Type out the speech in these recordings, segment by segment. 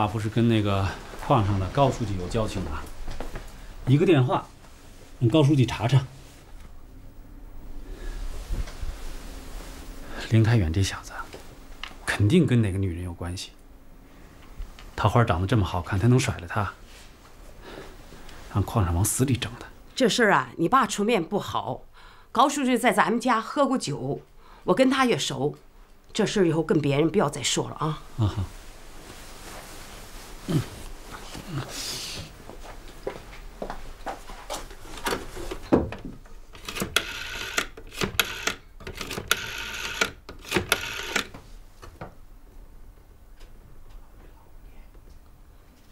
爸不是跟那个矿上的高书记有交情吗？一个电话，让高书记查查。林开远这小子，肯定跟哪个女人有关系。桃花长得这么好看，他能甩了她？让矿上往死里整他。这事儿啊，你爸出面不好。高书记在咱们家喝过酒，我跟他也熟。这事儿以后跟别人不要再说了啊。啊好。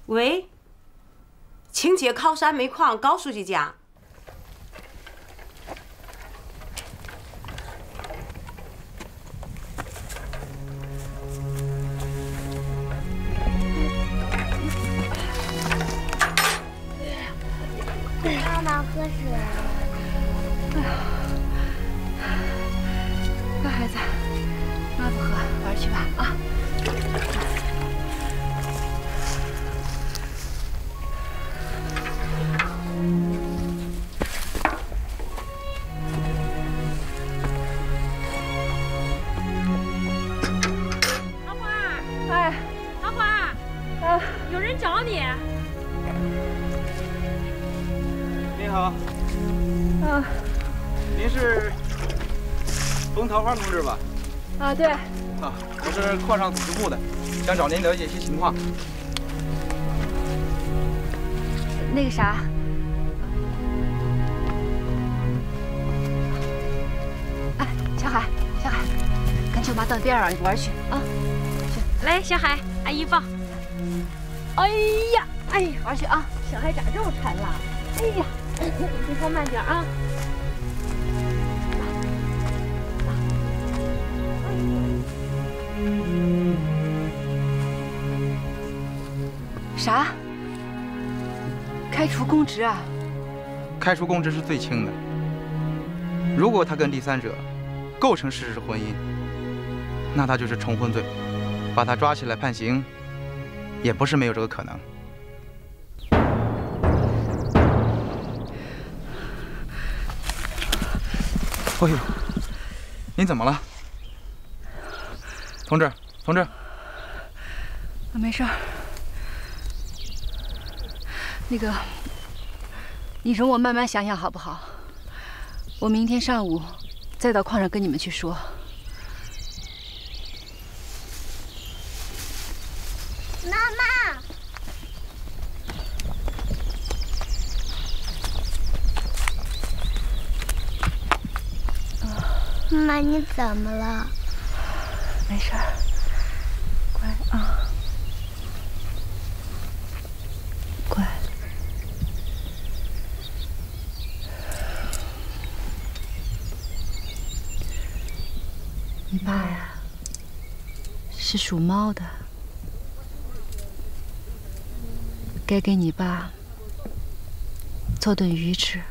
喂，清洁靠山煤矿高书记家。花同志吧？啊，对。啊，我是矿上组织部的，想找您了解一些情况。那个啥，哎，小海，小海，跟舅妈到边上玩去啊！去，来，小海，阿姨抱。哎呀，哎，玩去啊！小海咋这么沉了？哎呀，你放慢点啊。啥？开除公职啊？开除公职是最轻的。如果他跟第三者构成事实婚姻，那他就是重婚罪，把他抓起来判刑，也不是没有这个可能。哎呦，您怎么了？同志，同志，我没事。那个，你容我慢慢想想好不好？我明天上午再到矿上跟你们去说。妈妈，妈妈，你怎么了？没事儿，乖啊，乖。你爸呀，是属猫的，该给你爸做顿鱼吃。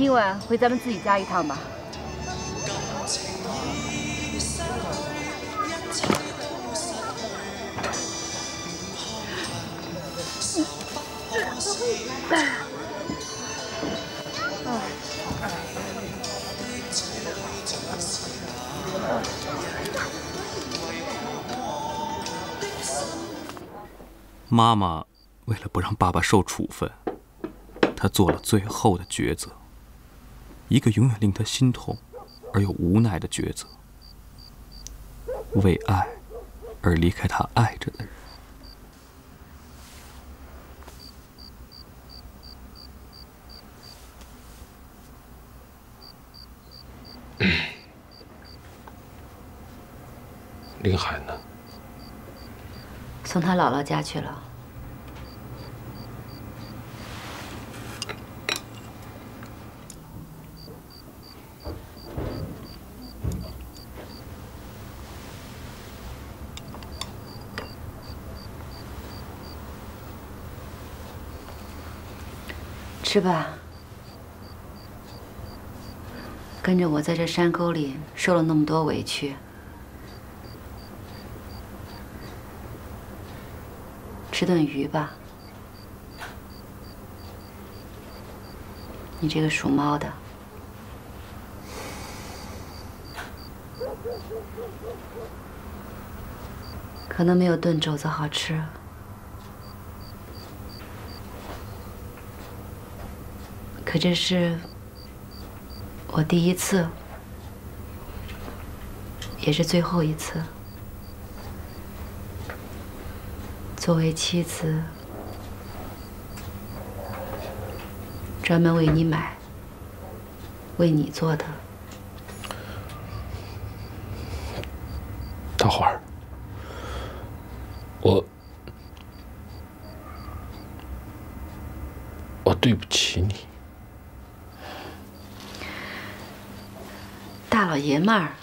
今晚回咱们自己家一趟吧。妈妈为了不让爸爸受处分，她做了最后的抉择，一个永远令他心痛而又无奈的抉择，为爱而离开他爱着的人。林海呢？送他姥姥家去了。吃吧。跟着我在这山沟里受了那么多委屈，吃顿鱼吧。你这个属猫的，可能没有炖肘子好吃。可这是我第一次，也是最后一次，作为妻子，专门为你买、为你做的。大花儿，我我对不起你。大老爷们儿，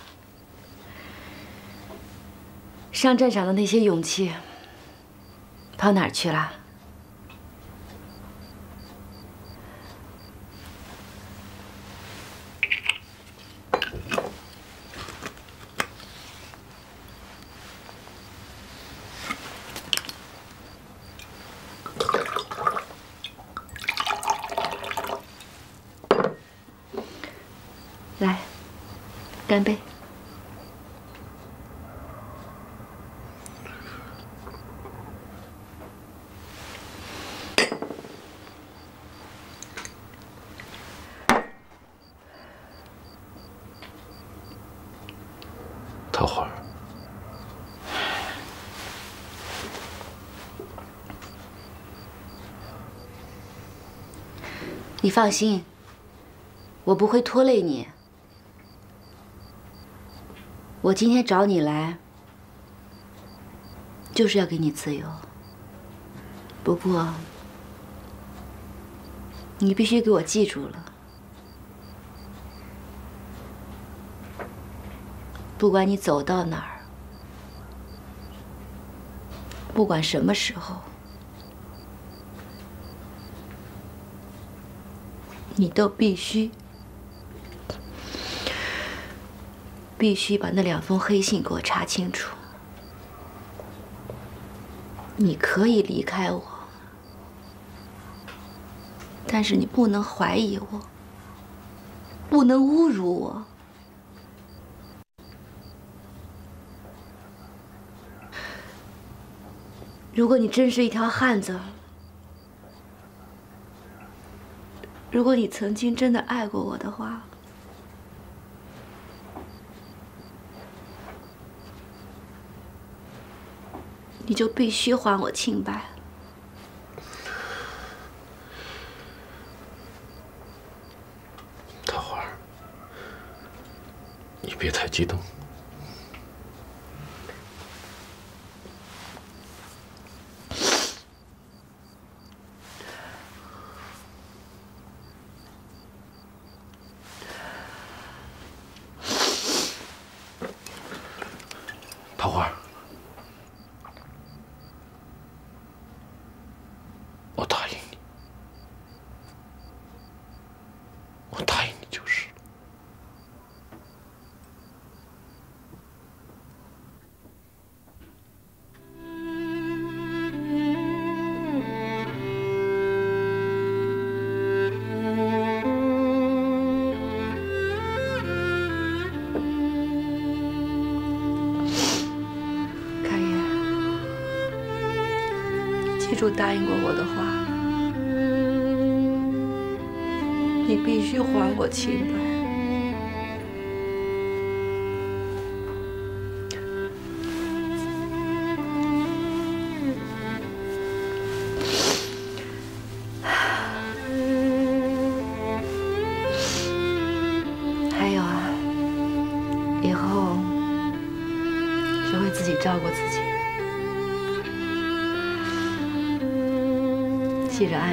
上战场的那些勇气跑哪儿去了？来，干杯！桃花，你放心，我不会拖累你。我今天找你来，就是要给你自由。不过，你必须给我记住了，不管你走到哪儿，不管什么时候，你都必须。必须把那两封黑信给我查清楚。你可以离开我，但是你不能怀疑我，不能侮辱我。如果你真是一条汉子，如果你曾经真的爱过我的话，你就必须还我清白。桃花，你别太激动。住答应过我的话，你必须还我清白。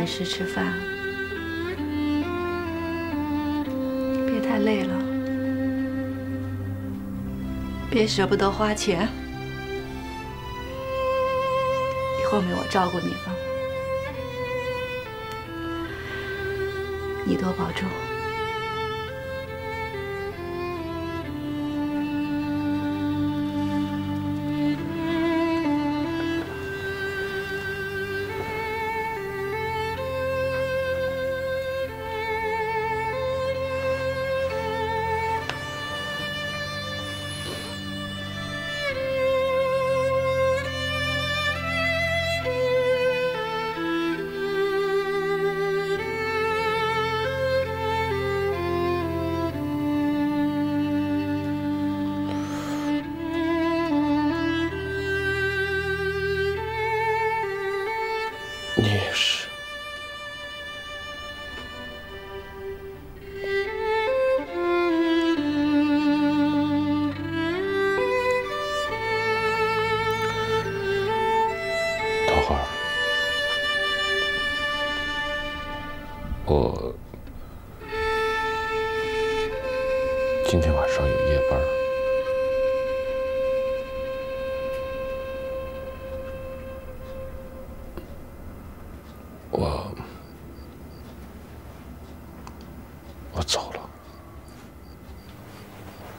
按时吃饭，别太累了，别舍不得花钱。以后没我照顾你了。你多保重。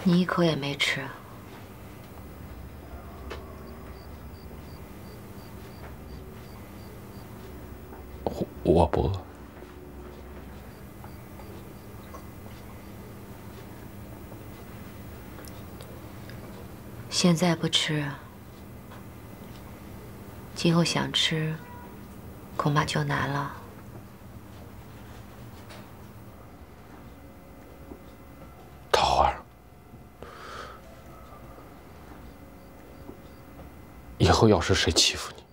你一口也没吃。我我不饿。现在不吃，今后想吃，恐怕就难了。桃花儿，以以后要是谁欺负你，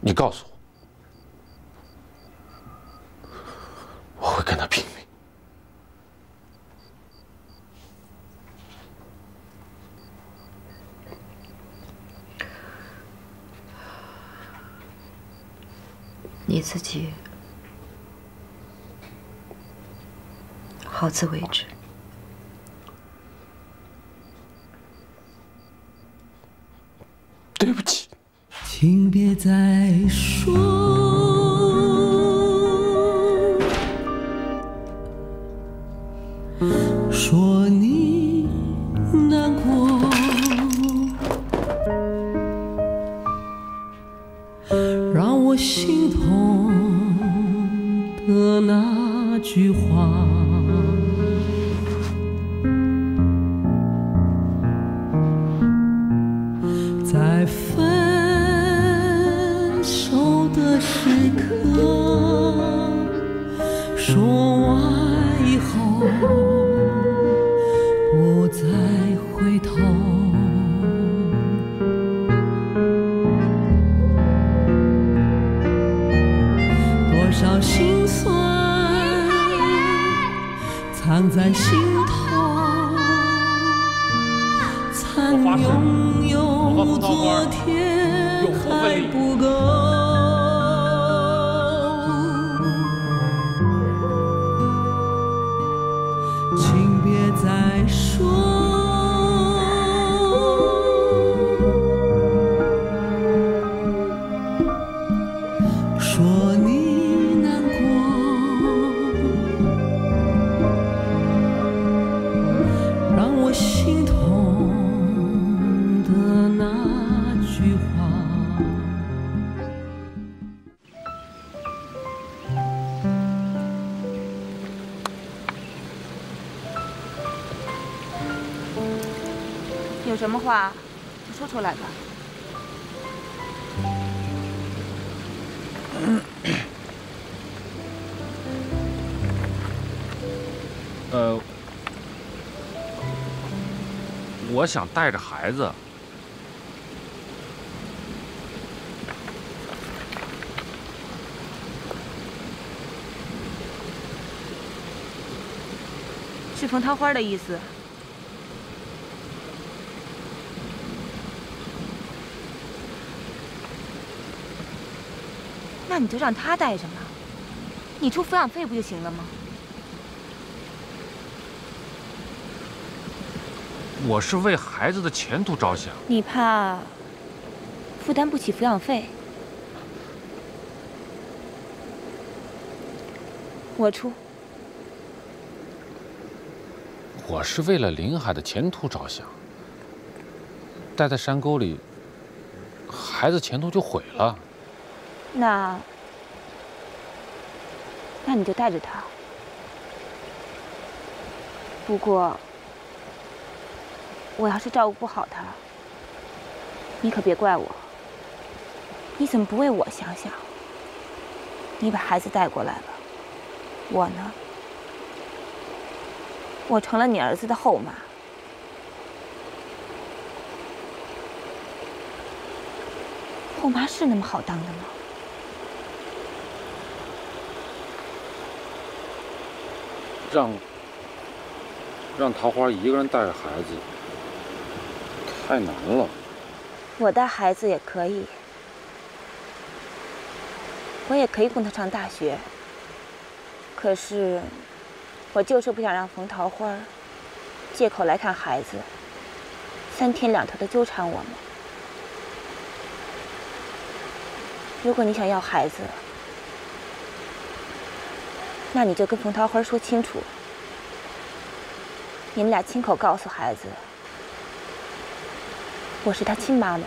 你告诉我，我会跟他拼命。你自己好自为之。对不起。请别再说，说你难过，让我心痛的那句话。时刻，说完以后不再回头。多少心酸藏在心头。才拥有昨天有什么话就说出来吧。呃，我想带着孩子。是冯桃花的意思。你就让他带着嘛，你出抚养费不就行了吗？我是为孩子的前途着想。你怕负担不起抚养费？我出。我是为了林海的前途着想，待在山沟里，孩子前途就毁了。那，那你就带着他。不过，我要是照顾不好他，你可别怪我。你怎么不为我想想？你把孩子带过来了，我呢？我成了你儿子的后妈。后妈是那么好当的吗？让让桃花一个人带着孩子，太难了。我带孩子也可以，我也可以供他上大学。可是，我就是不想让冯桃花借口来看孩子，三天两头的纠缠我们。如果你想要孩子，那你就跟冯桃花说清楚，你们俩亲口告诉孩子，我是他亲妈妈。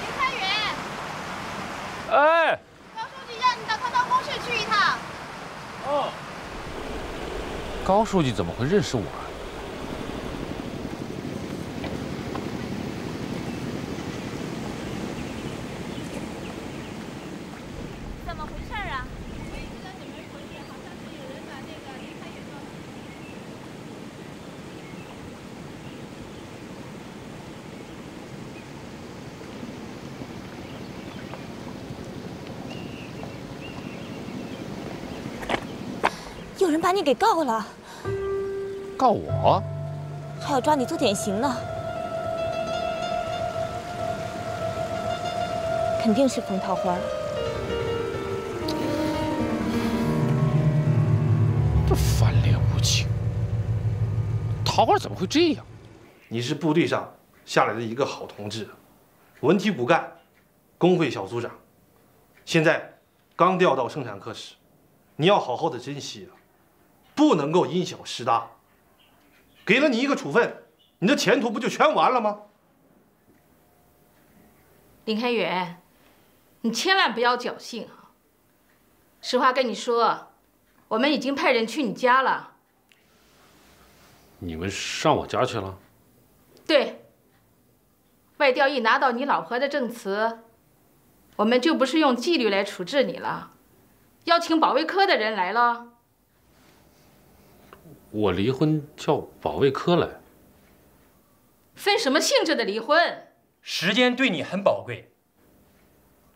林开元，哎，高书记让你到他办公社去一趟。哦。高书记怎么会认识我？怎么回事啊？有人把你给告了，告我？还要抓你做典型呢。肯定是冯桃花。这翻脸无情，桃花怎么会这样？你是部队上下来的一个好同志，文体骨干，工会小组长，现在刚调到生产科室，你要好好的珍惜啊，不能够因小失大。给了你一个处分，你的前途不就全完了吗？林开元，你千万不要侥幸啊！实话跟你说，我们已经派人去你家了。你们上我家去了？对，外调一拿到你老婆的证词，我们就不是用纪律来处置你了，邀请保卫科的人来了。我离婚叫保卫科来，分什么性质的离婚？时间对你很宝贵，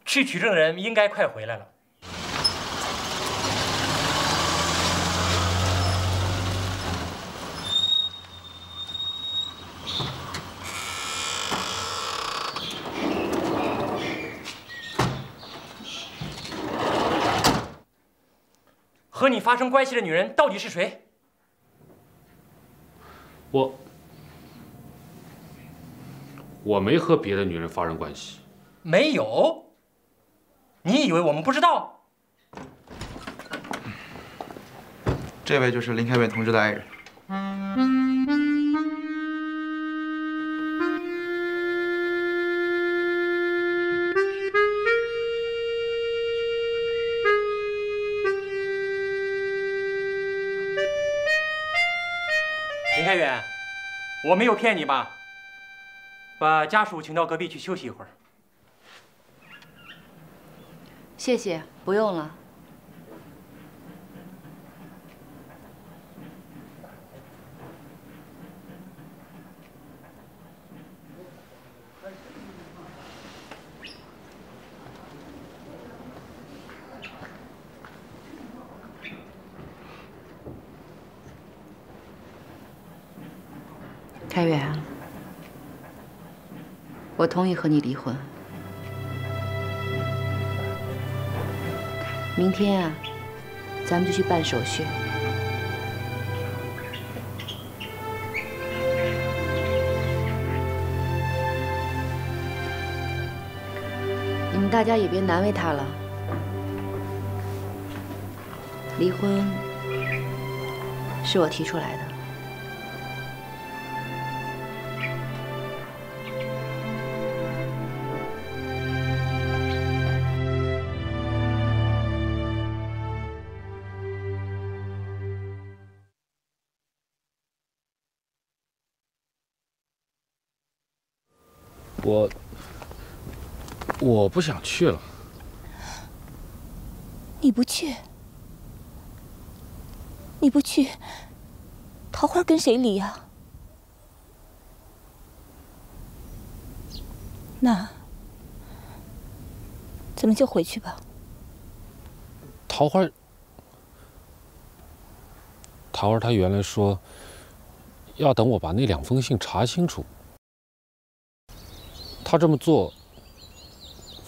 去取证的人应该快回来了。和你发生关系的女人到底是谁？我我没和别的女人发生关系。没有？你以为我们不知道？这位就是林开远同志的爱人。林开远，我没有骗你吧？把家属请到隔壁去休息一会儿。谢谢，不用了。开远，我同意和你离婚。明天啊，咱们就去办手续。你们大家也别难为他了。离婚是我提出来的。我我不想去了。你不去，你不去，桃花跟谁离呀？那咱们就回去吧。桃花，桃花，她原来说要等我把那两封信查清楚。他这么做，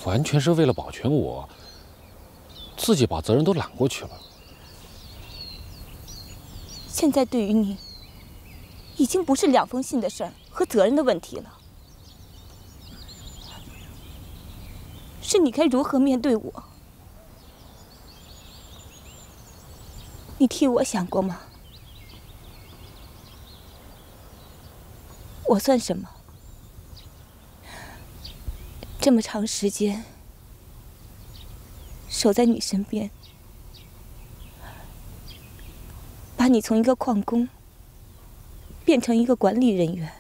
完全是为了保全我，自己把责任都揽过去了。现在对于你，已经不是两封信的事儿和责任的问题了，是你该如何面对我？你替我想过吗？我算什么？这么长时间守在你身边，把你从一个矿工变成一个管理人员，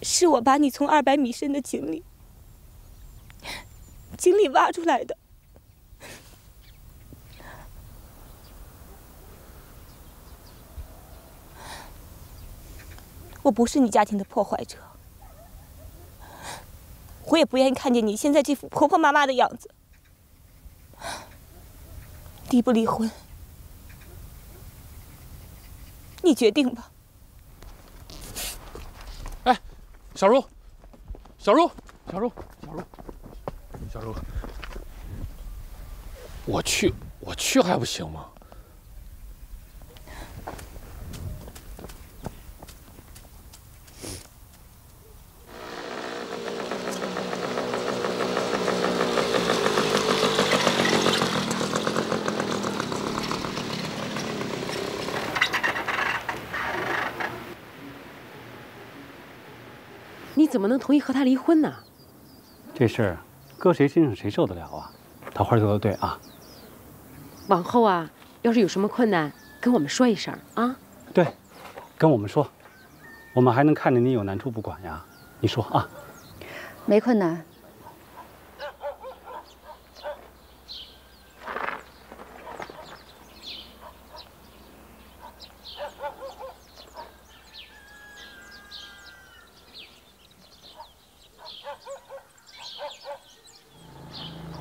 是我把你从二百米深的井里井里挖出来的。我不是你家庭的破坏者。我也不愿意看见你现在这副婆婆妈妈的样子。离不离婚，你决定吧。哎，小茹，小茹，小茹，小茹，小茹，我去，我去还不行吗？怎么能同意和他离婚呢？这事儿搁谁身上谁受得了啊？桃花做的对啊。往后啊，要是有什么困难，跟我们说一声啊。对，跟我们说，我们还能看着你有难处不管呀。你说啊。没困难。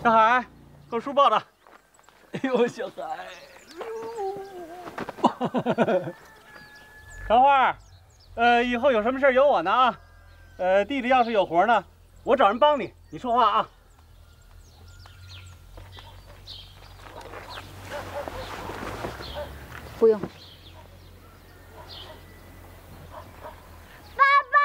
小海，给我书报的。哎呦，小孩，桃花，呃，以后有什么事有我呢啊。呃，地里要是有活呢，我找人帮你。你说话啊。不用。爸爸。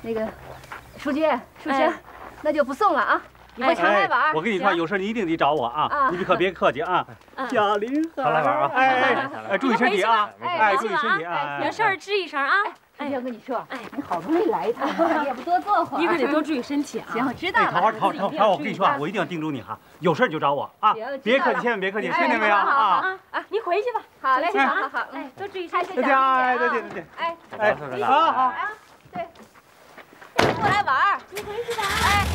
那个，书记、书生，那就不送了啊！以后常来玩。哎我跟你说，有事你一定得找我啊！你可别客气啊。小林海，常来玩啊！哎哎哎，注意身体啊！哎，注意身体啊！有事儿吱一声啊！哎，要跟你说，哎，你好不容易来一趟，你也不多坐会儿。一会儿得多注意身体啊！行，我知道了。桃花，桃桃花，我跟你说啊，我一定要叮嘱你哈，有事你就找我啊！别客气，千万别客气，听见没有啊？啊，你回去吧。好嘞，好好好，哎，多注意身体。再见，哎，再见，再见。哎哎，好好。对，过来玩，你回去吧。哎。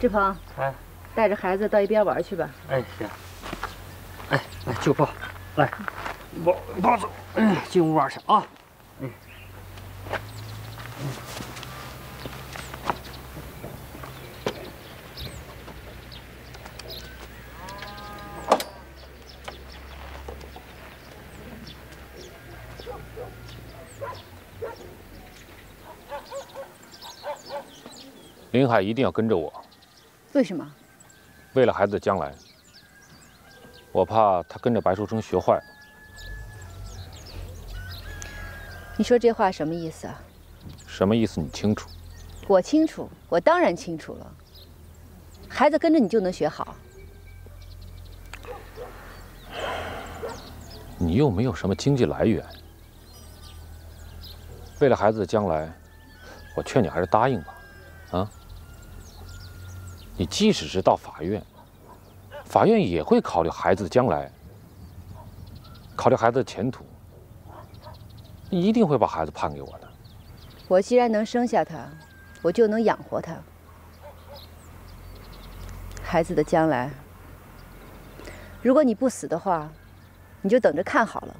志鹏，哎，带着孩子到一边玩去吧。哎，行。哎，来就抱，来，抱抱走，嗯，进屋玩去啊。嗯。林海一定要跟着我，为什么？为了孩子的将来。我怕他跟着白书生学坏了。你说这话什么意思啊？什么意思？你清楚？我清楚，我当然清楚了。孩子跟着你就能学好？你又没有什么经济来源，为了孩子的将来，我劝你还是答应吧。啊？你即使是到法院。法院也会考虑孩子的将来，考虑孩子的前途，一定会把孩子判给我的。我既然能生下他，我就能养活他。孩子的将来，如果你不死的话，你就等着看好了。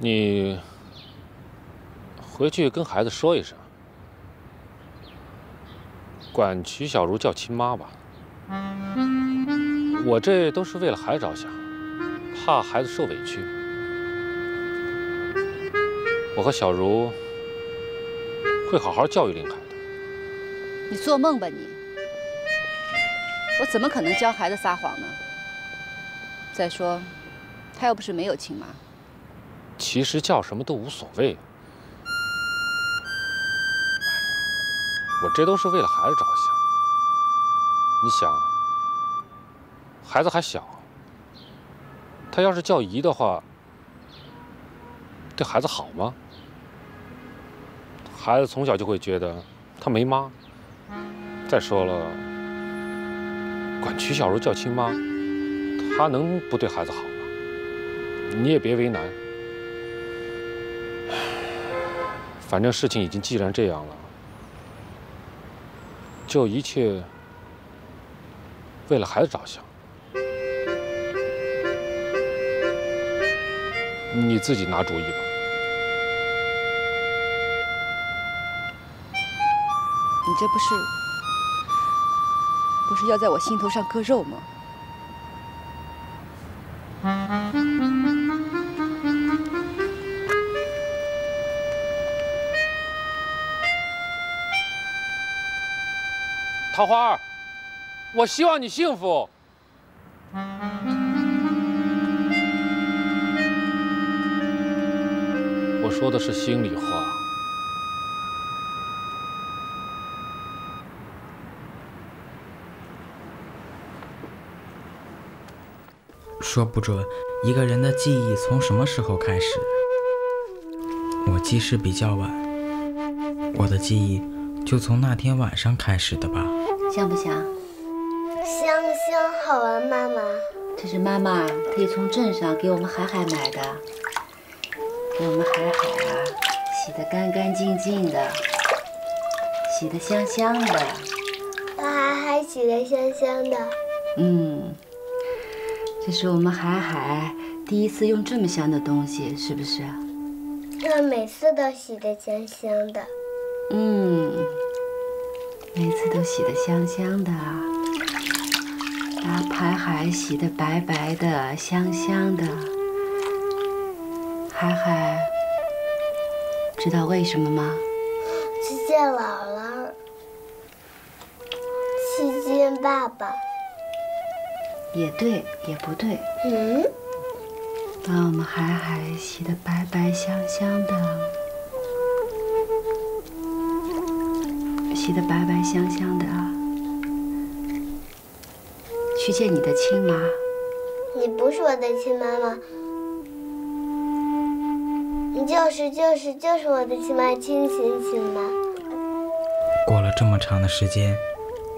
你回去跟孩子说一声，管曲小茹叫亲妈吧。我这都是为了孩子着想，怕孩子受委屈。我和小茹会好好教育林海的。你做梦吧你！我怎么可能教孩子撒谎呢？再说，他又不是没有亲妈。其实叫什么都无所谓，我这都是为了孩子着想。你想，孩子还小，他要是叫姨的话，对孩子好吗？孩子从小就会觉得他没妈。再说了，管曲小茹叫亲妈，他能不对孩子好吗？你也别为难。反正事情已经既然这样了，就一切为了孩子着想。你自己拿主意吧。你这不是不是要在我心头上割肉吗？桃花，我希望你幸福。我说的是心里话。说不准一个人的记忆从什么时候开始。我记事比较晚，我的记忆就从那天晚上开始的吧。香不香？香香，好闻，妈妈。这是妈妈特意从镇上给我们海海买的，给我们海海啊洗得干干净净的，洗得香香的。把海海洗得香香的。嗯，这是我们海海第一次用这么香的东西，是不是？他每次都洗得香香的。嗯。每次都洗得香香的，把海海洗得白白的、香香的。海海，知道为什么吗？去见姥姥，去见爸爸。也对，也不对。嗯？把我们海海洗得白白香香的，洗得白白香香的，去见你的亲妈。你不是我的亲妈妈，你就是就是就是我的亲妈，亲亲亲妈。过了这么长的时间，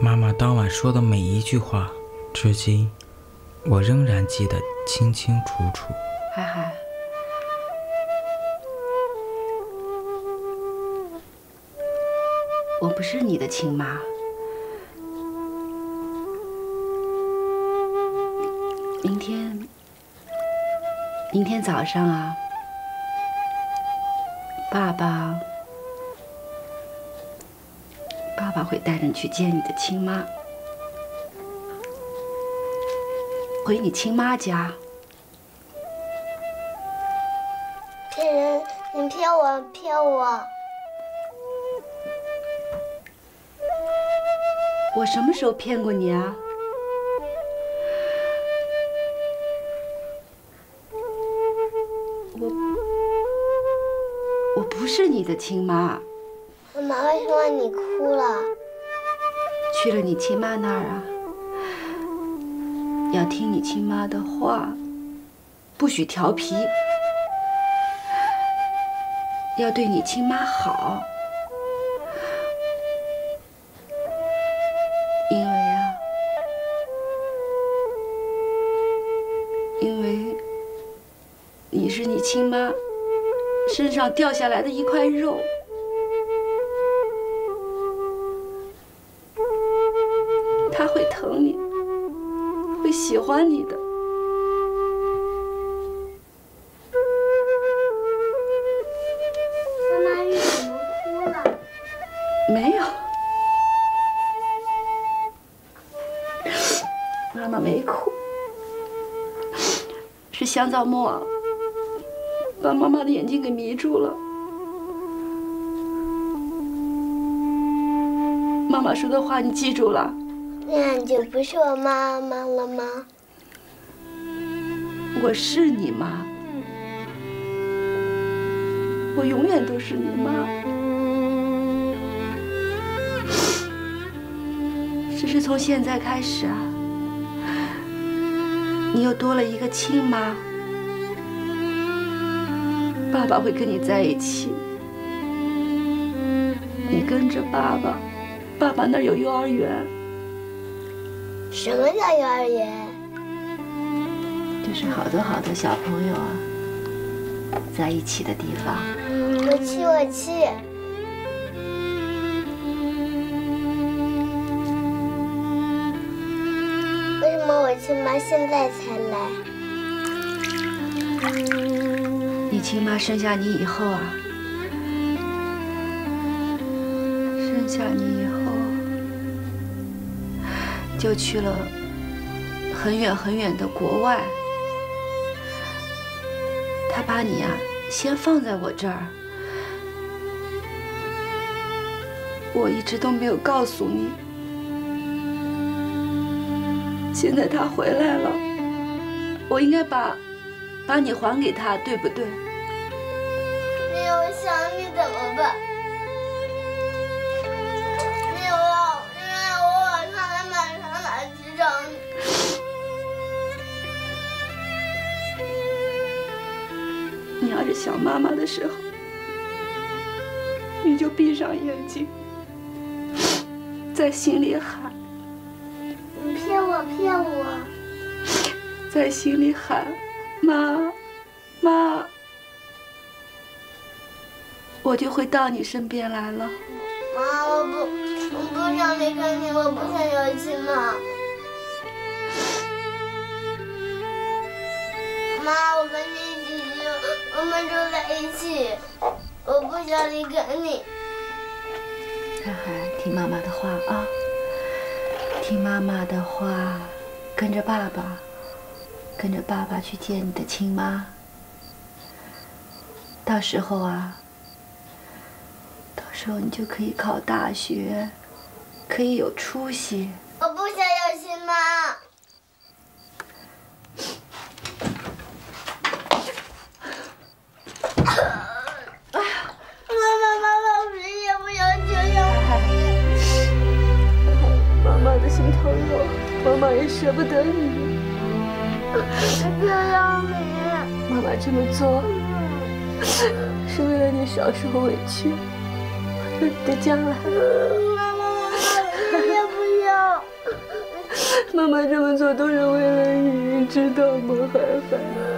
妈妈当晚说的每一句话，至今我仍然记得清清楚楚。海海，不是你的亲妈。明天，明天早上啊，爸爸，爸爸会带着你去见你的亲妈，回你亲妈家。骗人！你骗我，骗我！我什么时候骗过你啊？我我不是你的亲妈。妈妈，为什么你哭了？去了你亲妈那儿啊，要听你亲妈的话，不许调皮，要对你亲妈好。亲妈身上掉下来的一块肉。他会疼你，会喜欢你的。妈妈，你怎么哭了？没有，妈妈没哭，是香皂沫把妈妈的眼睛给迷住了。妈妈说的话你记住了？那样就不是我妈妈了吗？我是你妈，我永远都是你妈。只是从现在开始啊，你又多了一个亲妈。爸爸会跟你在一起，你跟着爸爸，爸爸那儿有幼儿园。什么叫幼儿园？就是好多好多小朋友啊，在一起的地方。我去，我去。为什么我亲妈现在才来？你亲妈生下你以后啊，生下你以后就去了很远很远的国外。他把你呀、先放在我这儿，我一直都没有告诉你。现在他回来了，我应该把把你还给他，对不对？你怎么办？没有我，因为我晚上还马上来去找你。你要是想妈妈的时候，你就闭上眼睛，在心里喊，你骗我，骗我！在心里喊妈，妈，我就会到你身边来了。妈，我不，我不想离开你，我不想有亲妈。妈，我跟你一起住，我们住在一起，我不想离开你。海海，听妈妈的话啊，听妈妈的话，跟着爸爸，跟着爸爸去见你的亲妈。到时候啊，到时候你就可以考大学，可以有出息。我不想要新妈。哎呀，妈妈，妈师也不要求呀。妈妈的心疼我，妈妈也舍不得你。不要你，妈妈这么做是为了你少受委屈。为了你的将来。妈妈，我也不要。妈妈这么做都是为了你，知道吗，海海？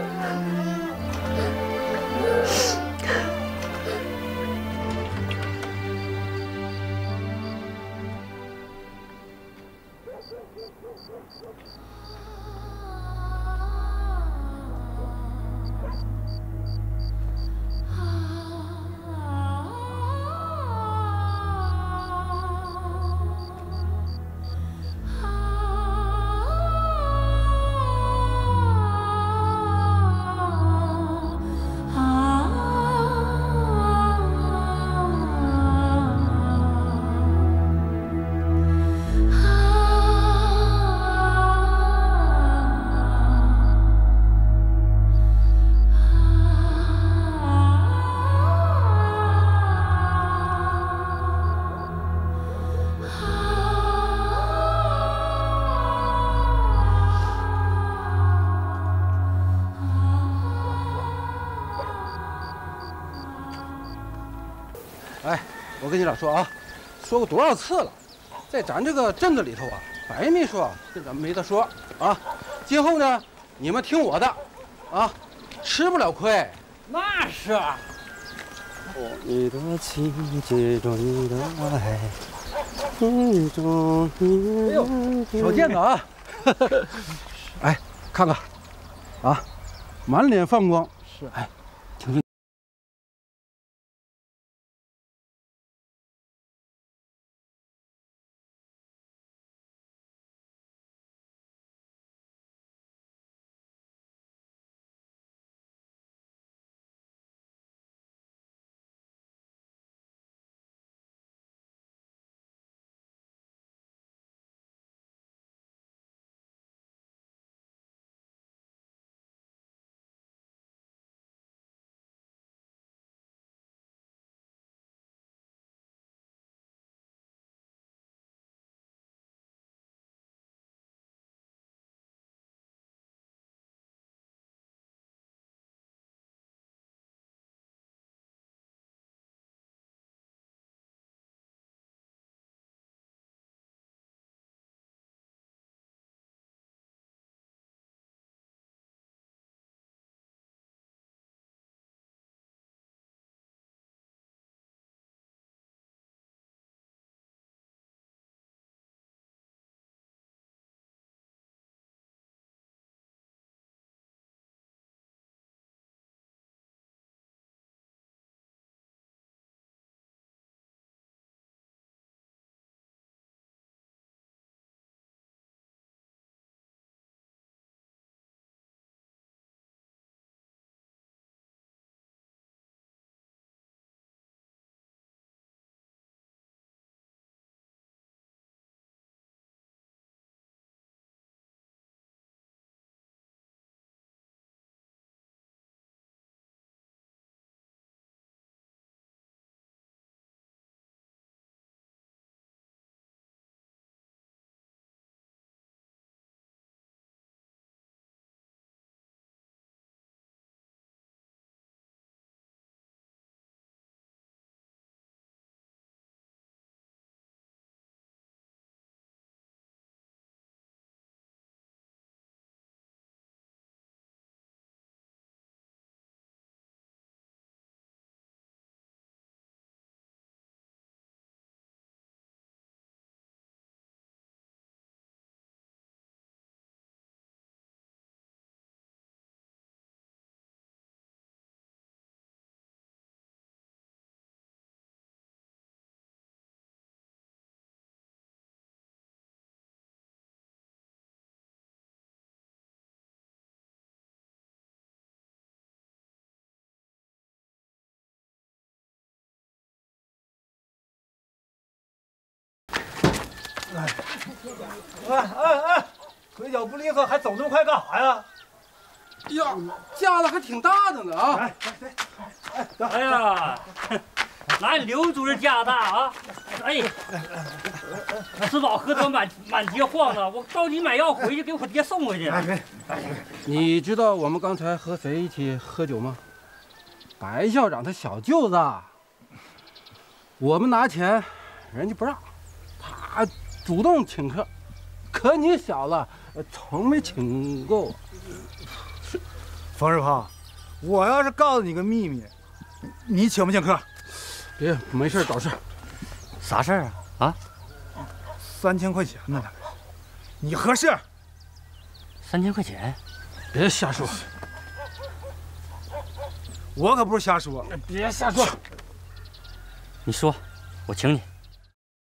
跟你俩说啊，说过多少次了，在咱这个镇子里头啊，白秘书跟咱们没得说啊。今后呢，你们听我的，啊，吃不了亏。那是。你的情你的爱，心中你哎呦，小贱子啊！哎，看看，啊，满脸放光。是。哎，哎，哎哎，腿脚不利索，还走那么快干啥呀？呀，架子还挺大的呢啊！哎哎哎呀，俺刘主任家大啊！哎，吃饱喝足满满街晃呢，我着急买药回去给我爹送回去。你知道我们刚才和谁一起喝酒吗？白校长他小舅子。我们拿钱，人家不让，他主动请客，可你小子从没请过我。冯世鹏，我要是告诉你个秘密，你请不请客？别，没事找事。啥事儿啊？啊？三千块钱呢，你合适？三千块钱？别瞎说。我可不是瞎说。别瞎说。你说，我请你。